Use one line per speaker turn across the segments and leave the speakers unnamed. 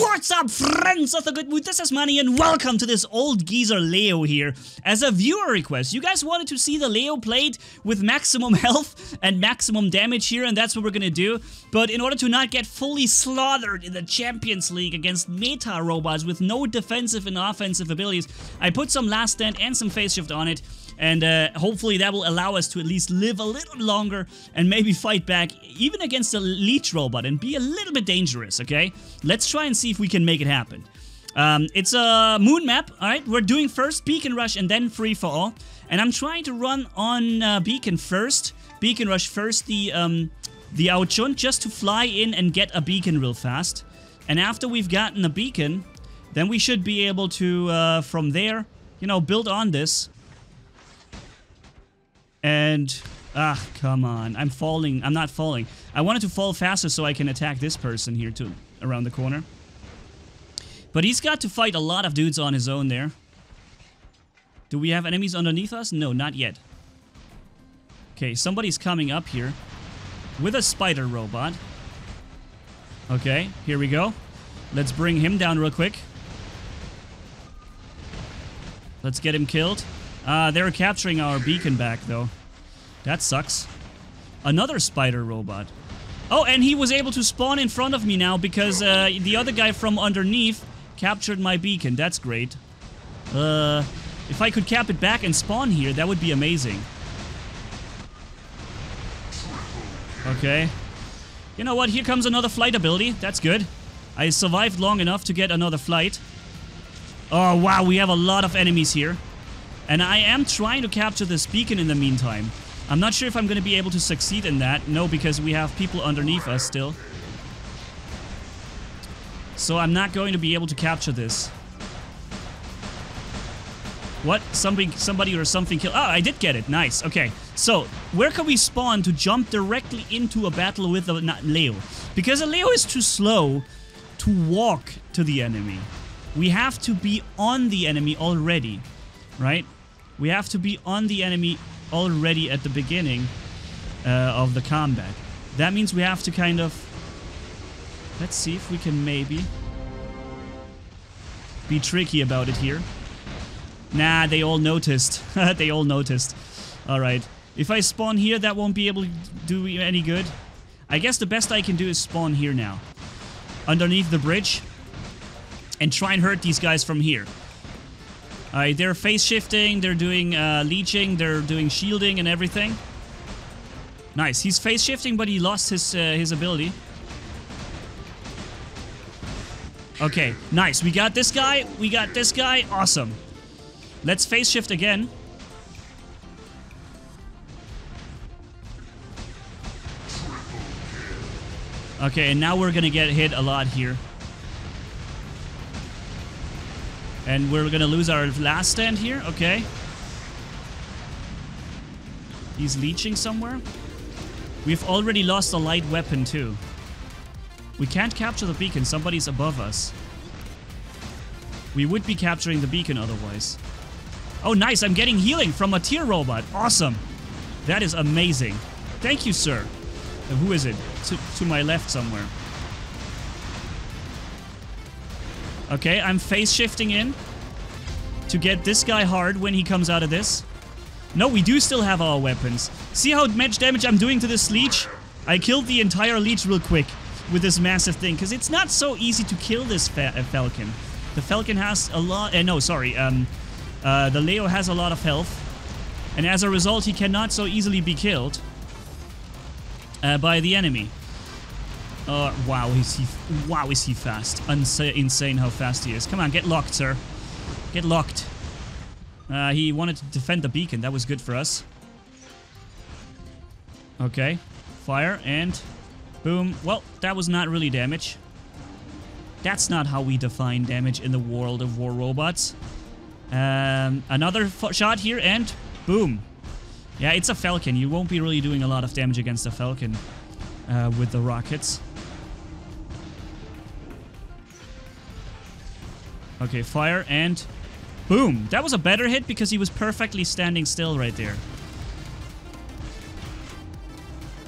What's up, friends of the good mood? This is Manni, and welcome to this old geezer Leo here. As a viewer request, you guys wanted to see the Leo played with maximum health and maximum damage here, and that's what we're gonna do. But in order to not get fully slaughtered in the Champions League against meta robots with no defensive and offensive abilities, I put some last stand and some phase shift on it. And uh, hopefully that will allow us to at least live a little longer and maybe fight back even against a leech robot and be a little bit dangerous, okay? Let's try and see if we can make it happen. Um, it's a moon map, alright? We're doing first Beacon Rush and then Free for All. And I'm trying to run on uh, Beacon first. Beacon Rush first the, um, the Ao Chun just to fly in and get a beacon real fast. And after we've gotten a beacon, then we should be able to, uh, from there, you know, build on this and... Ah, come on. I'm falling. I'm not falling. I wanted to fall faster so I can attack this person here too, around the corner. But he's got to fight a lot of dudes on his own there. Do we have enemies underneath us? No, not yet. Okay, somebody's coming up here with a spider robot. Okay, here we go. Let's bring him down real quick. Let's get him killed. Uh, they're capturing our beacon back, though. That sucks. Another spider robot. Oh, and he was able to spawn in front of me now because uh, the other guy from underneath captured my beacon. That's great. Uh, if I could cap it back and spawn here, that would be amazing. Okay. You know what? Here comes another flight ability. That's good. I survived long enough to get another flight. Oh, wow. We have a lot of enemies here. And I am trying to capture this beacon in the meantime. I'm not sure if I'm going to be able to succeed in that. No, because we have people underneath us still. So I'm not going to be able to capture this. What? Somebody, somebody or something killed... Oh, ah, I did get it. Nice. Okay. So, where can we spawn to jump directly into a battle with a Leo? Because a Leo is too slow to walk to the enemy. We have to be on the enemy already, right? We have to be on the enemy already at the beginning uh, of the combat. That means we have to kind of... Let's see if we can maybe be tricky about it here. Nah, they all noticed. they all noticed. Alright. If I spawn here, that won't be able to do any good. I guess the best I can do is spawn here now. Underneath the bridge. And try and hurt these guys from here. Alright, they're phase shifting, they're doing uh, leeching, they're doing shielding and everything. Nice. He's phase shifting, but he lost his, uh, his ability. Okay, nice. We got this guy. We got this guy. Awesome. Let's phase shift again. Okay, and now we're gonna get hit a lot here. And we're gonna lose our last stand here. Okay. He's leeching somewhere. We've already lost a light weapon too. We can't capture the beacon. Somebody's above us. We would be capturing the beacon otherwise. Oh, nice. I'm getting healing from a tier robot. Awesome. That is amazing. Thank you, sir. Uh, who is it? To, to my left somewhere. Okay, I'm phase shifting in to get this guy hard when he comes out of this. No, we do still have our weapons. See how much damage I'm doing to this leech? I killed the entire leech real quick with this massive thing, because it's not so easy to kill this uh, falcon. The falcon has a lot... Uh, no, sorry. Um, uh, the Leo has a lot of health. And as a result, he cannot so easily be killed uh, by the enemy. Uh, wow, is he... Wow, is he fast. Insane how fast he is. Come on, get locked, sir. Get locked. Uh, he wanted to defend the beacon. That was good for us. Okay. Fire and... Boom. Well, that was not really damage. That's not how we define damage in the world of war robots. Um, another shot here and boom. Yeah, it's a Falcon. You won't be really doing a lot of damage against a Falcon uh, with the rockets. Okay, fire and boom. That was a better hit because he was perfectly standing still right there.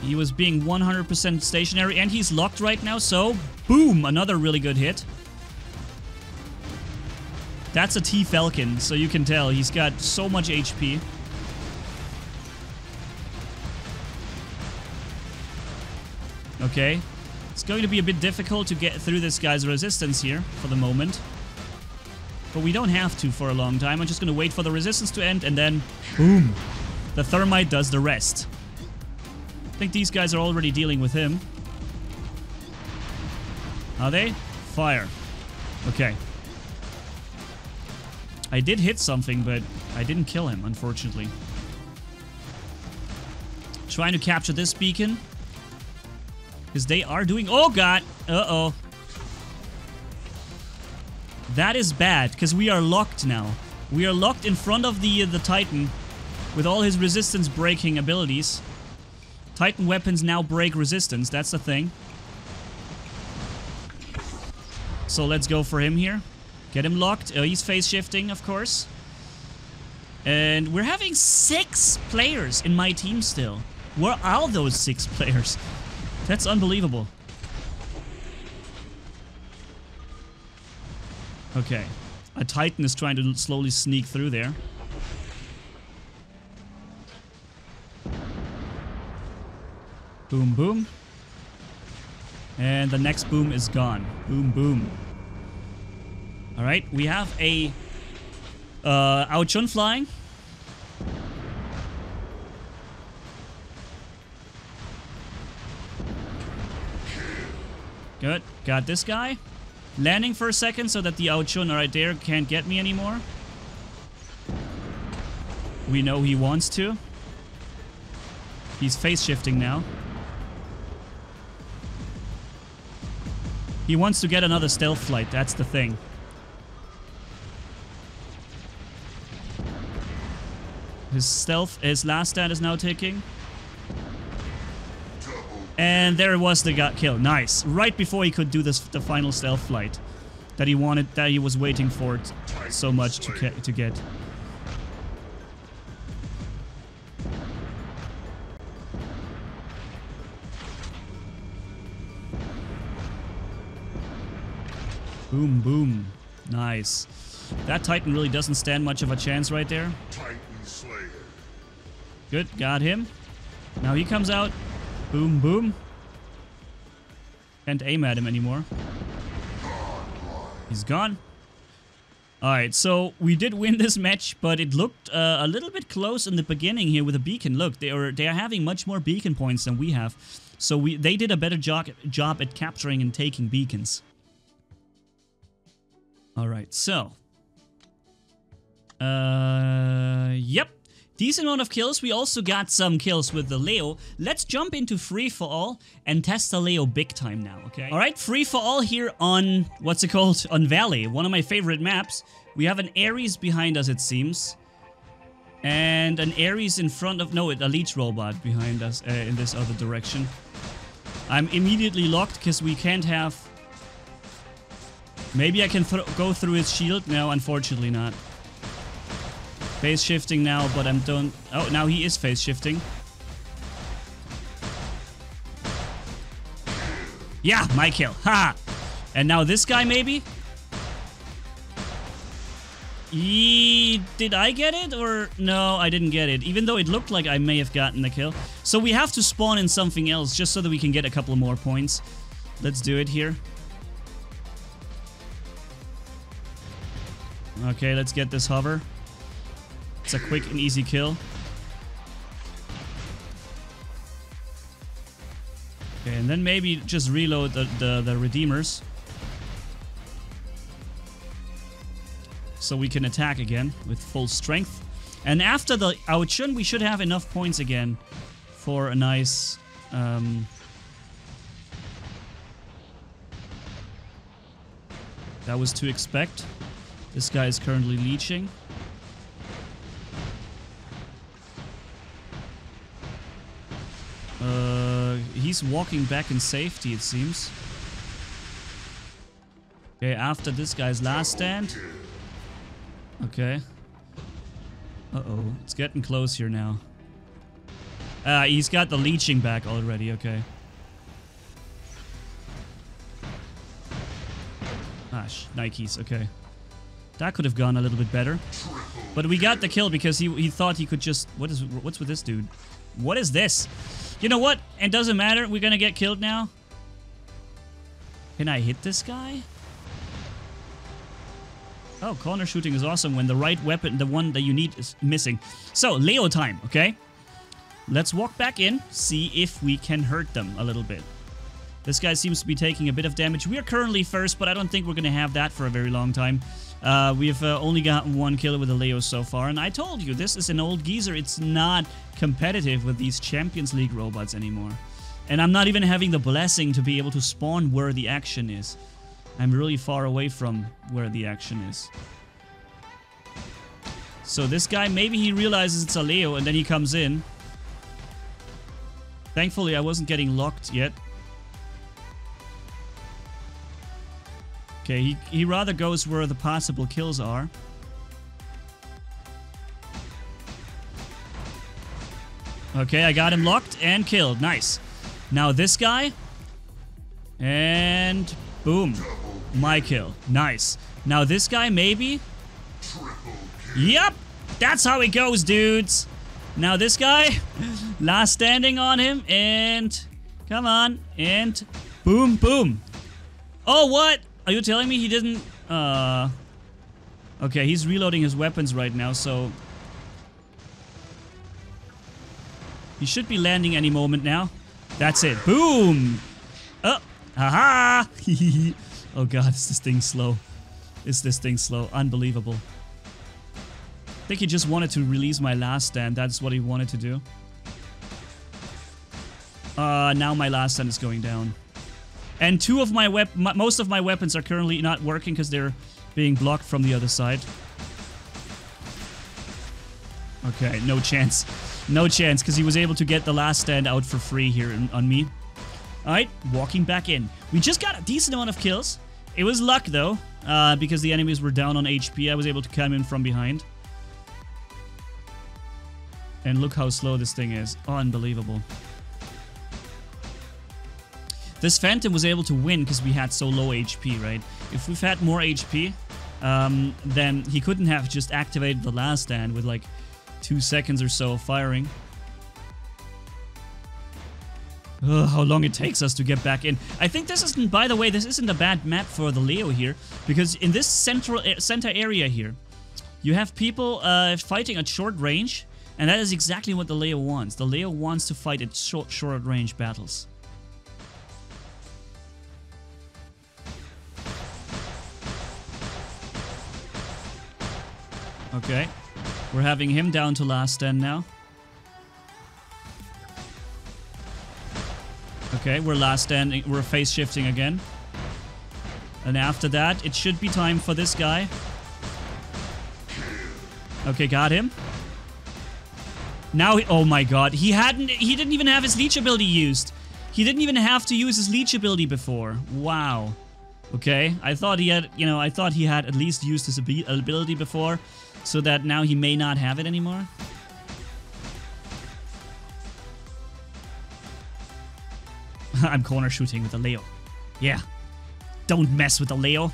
He was being 100% stationary and he's locked right now, so boom, another really good hit. That's a T-Falcon, so you can tell he's got so much HP. Okay. It's going to be a bit difficult to get through this guy's resistance here for the moment. But we don't have to for a long time. I'm just going to wait for the resistance to end and then... Boom! The Thermite does the rest. I think these guys are already dealing with him. Are they? Fire. Okay. I did hit something, but I didn't kill him, unfortunately. Trying to capture this beacon. Because they are doing... Oh, God! Uh-oh. That is bad, because we are locked now. We are locked in front of the, uh, the Titan with all his resistance breaking abilities. Titan weapons now break resistance, that's the thing. So let's go for him here. Get him locked. Oh, he's phase shifting, of course. And we're having six players in my team still. Where are those six players? That's unbelievable. Okay. A Titan is trying to slowly sneak through there. Boom, boom. And the next boom is gone. Boom, boom. Alright, we have a uh, Ao Chun flying. Good. Got this guy. Landing for a second so that the Ao Chun right there can't get me anymore. We know he wants to. He's phase shifting now. He wants to get another stealth flight, that's the thing. His stealth, his last stand is now ticking. And there it was the got kill. Nice. Right before he could do this, the final stealth flight that he wanted, that he was waiting for so much to get. To get. Boom, boom. Nice. That Titan really doesn't stand much of a chance right there. Good, got him. Now he comes out. Boom, boom. Can't aim at him anymore. He's gone. Alright, so we did win this match, but it looked uh, a little bit close in the beginning here with a beacon. Look, they are they are having much more beacon points than we have. So we they did a better job, job at capturing and taking beacons. Alright, so... Uh, yep, Decent amount of kills. We also got some kills with the Leo. Let's jump into Free For All and test the Leo big time now, okay? Alright, Free For All here on, what's it called? On Valley, one of my favorite maps. We have an Ares behind us, it seems. And an Ares in front of, no, a Leech Robot behind us uh, in this other direction. I'm immediately locked because we can't have... Maybe I can th go through his shield? No, unfortunately not. Phase shifting now, but I'm done. Oh, now he is phase shifting. Yeah, my kill. Ha! And now this guy, maybe? E did I get it? Or no, I didn't get it. Even though it looked like I may have gotten the kill. So we have to spawn in something else just so that we can get a couple more points. Let's do it here. Okay, let's get this hover. It's a quick and easy kill. Okay, and then maybe just reload the, the, the Redeemers. So we can attack again with full strength. And after the Ao Chun, we should have enough points again for a nice... Um, that was to expect. This guy is currently leeching. Uh, he's walking back in safety, it seems. Okay, after this guy's last stand. Okay. Uh-oh, it's getting close here now. Ah, uh, he's got the leeching back already, okay. Ah, Nikes, okay. That could have gone a little bit better. But we got the kill because he, he thought he could just... What is What's with this dude? What is this? You know what? It doesn't matter. We're gonna get killed now. Can I hit this guy? Oh, corner shooting is awesome when the right weapon, the one that you need, is missing. So, Leo time, okay? Let's walk back in, see if we can hurt them a little bit. This guy seems to be taking a bit of damage. We are currently first, but I don't think we're going to have that for a very long time. Uh, we've uh, only gotten one kill with the Leo so far, and I told you, this is an old geezer. It's not competitive with these Champions League robots anymore. And I'm not even having the blessing to be able to spawn where the action is. I'm really far away from where the action is. So this guy, maybe he realizes it's a Leo, and then he comes in. Thankfully, I wasn't getting locked yet. Okay, he, he rather goes where the possible kills are. Okay, I got him locked and killed. Nice. Now this guy. And boom. My kill. Nice. Now this guy, maybe? Yep. That's how it goes, dudes. Now this guy. Last standing on him. And come on. And boom, boom. Oh, what? Are you telling me he didn't... Uh... Okay, he's reloading his weapons right now, so... He should be landing any moment now. That's it. Boom! Oh! Haha! oh god, is this thing slow. Is this thing slow? Unbelievable. I think he just wanted to release my last stand. That's what he wanted to do. Uh, now my last stand is going down. And two of my wep- most of my weapons are currently not working because they're being blocked from the other side. Okay, no chance. No chance, because he was able to get the last stand out for free here in, on me. Alright, walking back in. We just got a decent amount of kills. It was luck, though, uh, because the enemies were down on HP. I was able to come in from behind. And look how slow this thing is. Unbelievable. This Phantom was able to win because we had so low HP, right? If we've had more HP, um, then he couldn't have just activated the last stand with like two seconds or so of firing. Ugh, how long it takes us to get back in. I think this isn't, by the way, this isn't a bad map for the Leo here, because in this central center area here, you have people uh, fighting at short range, and that is exactly what the Leo wants. The Leo wants to fight at short, short range battles. Okay. We're having him down to last stand now. Okay, we're last standing. We're phase shifting again. And after that, it should be time for this guy. Okay, got him. Now, he, oh my god, he hadn't, he didn't even have his leech ability used. He didn't even have to use his leech ability before. Wow. Okay, I thought he had, you know, I thought he had at least used his ability before so that now he may not have it anymore? I'm corner shooting with the Leo. Yeah. Don't mess with the Leo.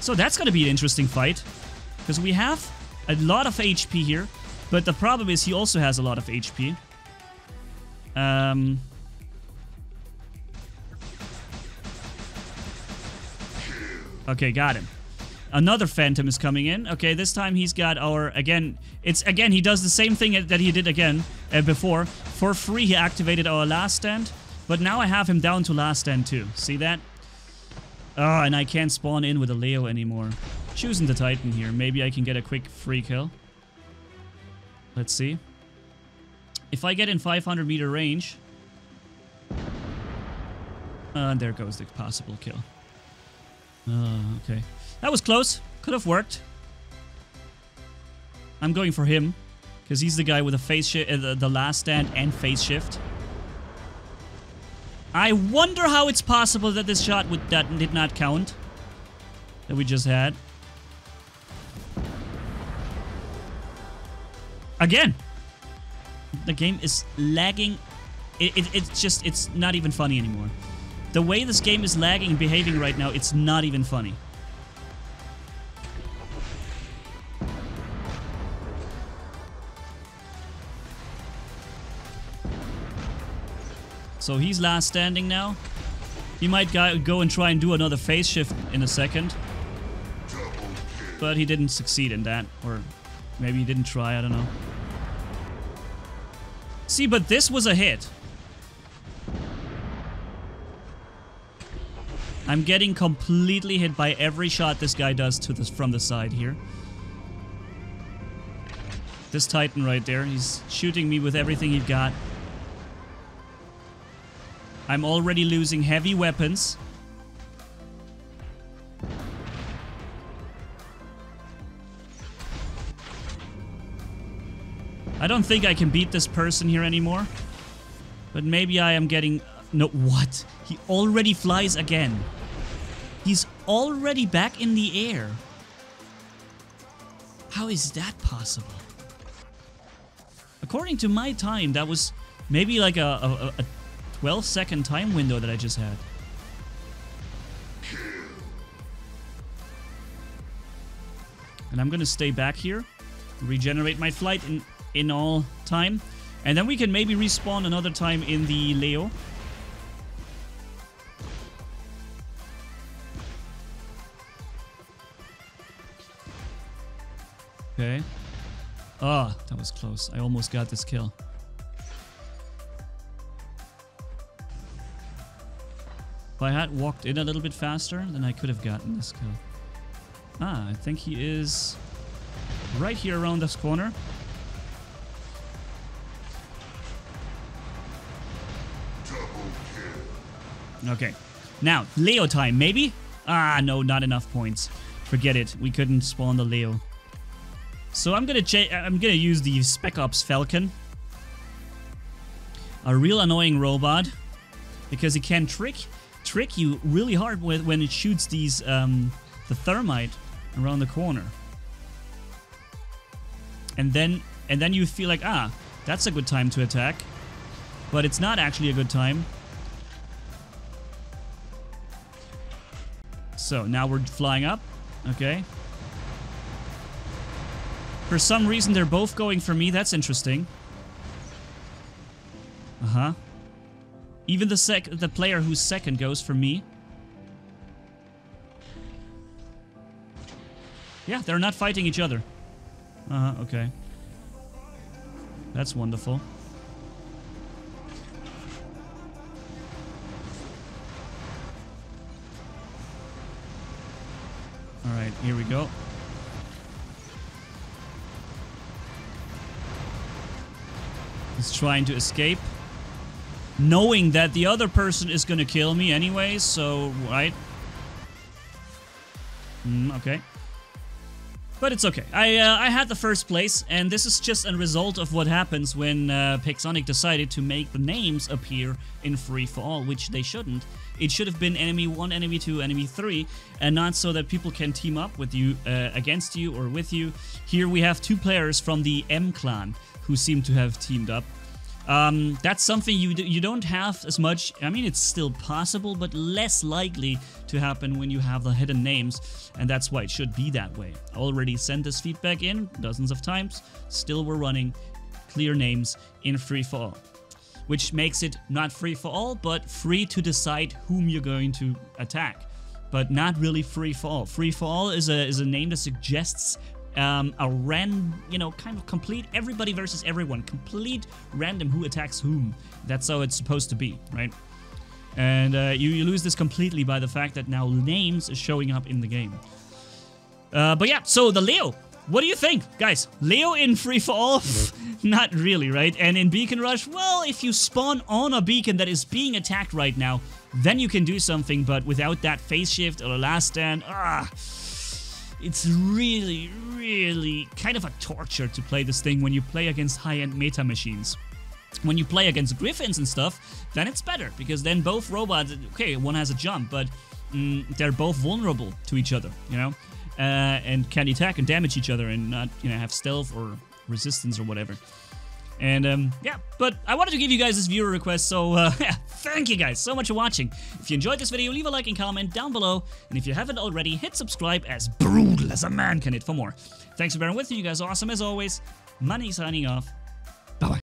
So that's going to be an interesting fight. Because we have a lot of HP here. But the problem is he also has a lot of HP. Um... Okay, got him. Another Phantom is coming in. Okay, this time he's got our, again, it's, again, he does the same thing that he did again uh, before. For free, he activated our last stand, but now I have him down to last stand too. See that? Oh, and I can't spawn in with a Leo anymore. Choosing the Titan here. Maybe I can get a quick free kill. Let's see. If I get in 500 meter range... Uh, and there goes the possible kill. Uh, okay. That was close. Could have worked. I'm going for him. Because he's the guy with the phase shift, uh, the, the last stand and phase shift. I wonder how it's possible that this shot would, that did not count. That we just had. Again. The game is lagging. It, it, it's just, it's not even funny anymore. The way this game is lagging and behaving right now, it's not even funny. So he's last standing now. He might go and try and do another phase shift in a second. But he didn't succeed in that, or maybe he didn't try, I don't know. See, but this was a hit. I'm getting completely hit by every shot this guy does to this from the side here. This Titan right there, he's shooting me with everything he's got. I'm already losing heavy weapons. I don't think I can beat this person here anymore. But maybe I am getting... No, what? He already flies again. He's already back in the air. How is that possible? According to my time, that was maybe like a, a, a 12 second time window that I just had. And I'm gonna stay back here, regenerate my flight in, in all time. And then we can maybe respawn another time in the Leo. Okay. Ah, that was close. I almost got this kill. If I had walked in a little bit faster, then I could have gotten this kill. Ah, I think he is right here around this corner. Okay. Now, Leo time, maybe? Ah, no, not enough points. Forget it. We couldn't spawn the Leo. So I'm gonna I'm gonna use the Spec Ops Falcon. A real annoying robot. Because it can trick trick you really hard with when it shoots these um, the thermite around the corner. And then and then you feel like, ah, that's a good time to attack. But it's not actually a good time. So now we're flying up. Okay. For some reason, they're both going for me. That's interesting. Uh-huh. Even the sec the player who's second goes for me. Yeah, they're not fighting each other. Uh-huh, okay. That's wonderful. Alright, here we go. He's trying to escape. Knowing that the other person is gonna kill me anyway, so, right? Mm, okay. But it's okay. I uh, I had the first place, and this is just a result of what happens when uh, Pixonic decided to make the names appear in free for all, which they shouldn't. It should have been enemy 1, enemy 2, enemy 3, and not so that people can team up with you, uh, against you, or with you. Here we have two players from the M clan who seem to have teamed up. Um, that's something you you don't have as much. I mean, it's still possible, but less likely to happen when you have the hidden names, and that's why it should be that way. I already sent this feedback in dozens of times. Still, we're running clear names in free for all, which makes it not free for all, but free to decide whom you're going to attack but not really free for all. Free for all is a is a name that suggests um, a random, you know, kind of complete everybody versus everyone, complete random who attacks whom. That's how it's supposed to be, right? And uh, you, you lose this completely by the fact that now names is showing up in the game. Uh, but yeah, so the Leo. What do you think, guys? Leo in free for all? Not really, right? And in Beacon Rush, well, if you spawn on a beacon that is being attacked right now, then you can do something, but without that phase shift or a last stand, ah, it's really, really kind of a torture to play this thing when you play against high-end meta machines. When you play against griffins and stuff, then it's better, because then both robots, okay, one has a jump, but mm, they're both vulnerable to each other, you know? Uh, and can attack and damage each other and not, you know, have stealth or resistance or whatever. And um, yeah, but I wanted to give you guys this viewer request, so uh, yeah, thank you guys so much for watching. If you enjoyed this video, leave a like and comment down below. And if you haven't already, hit subscribe as brutal as a man can hit for more. Thanks for bearing with me, you guys awesome as always. Manni signing off.